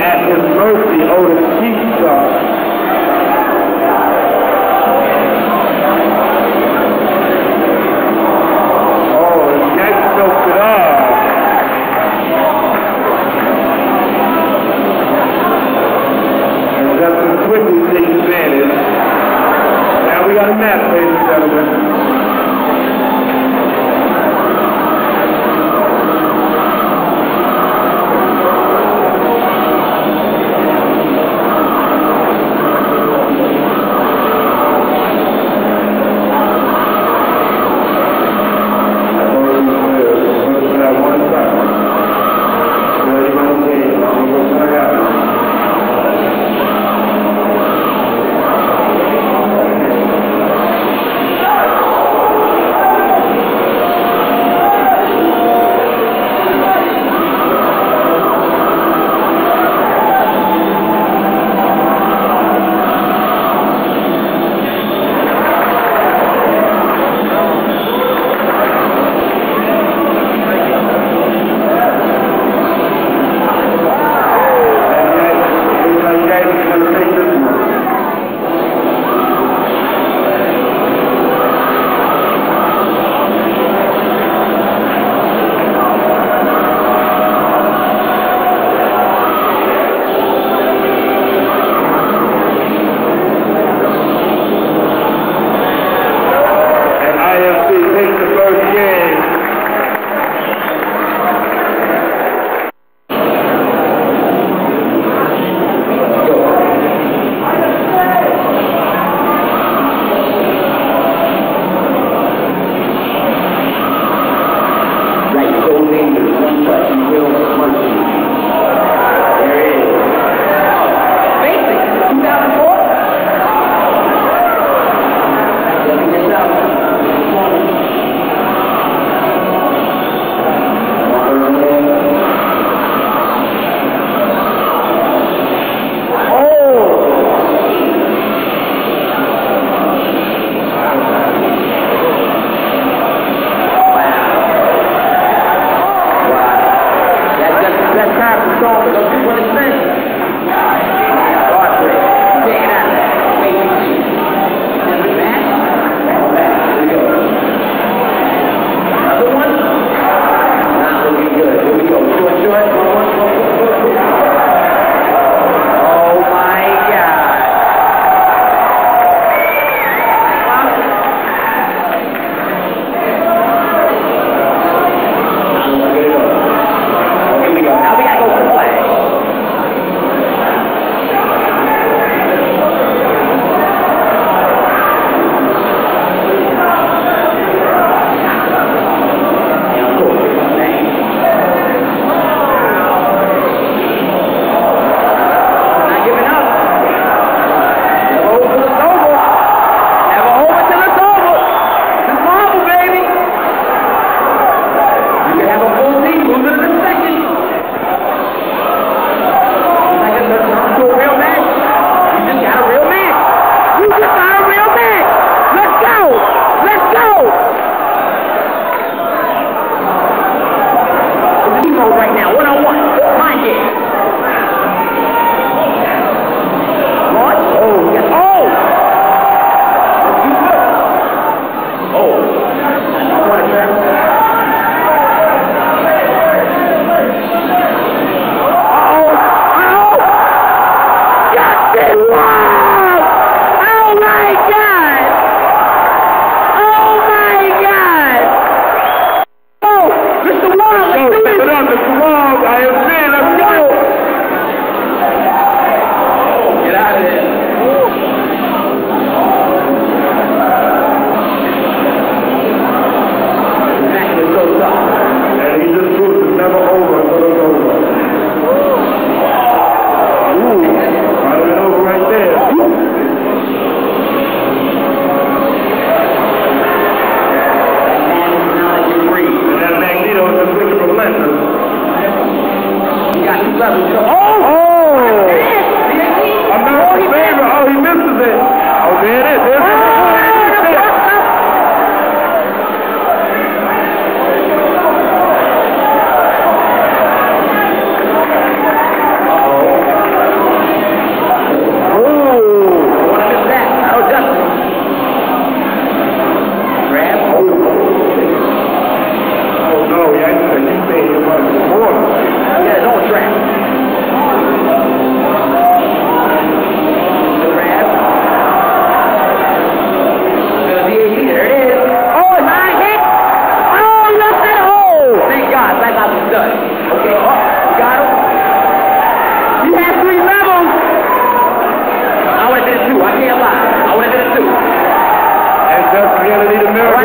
at his mercy, O oh, keep us. Obrigado. right now. One on one. all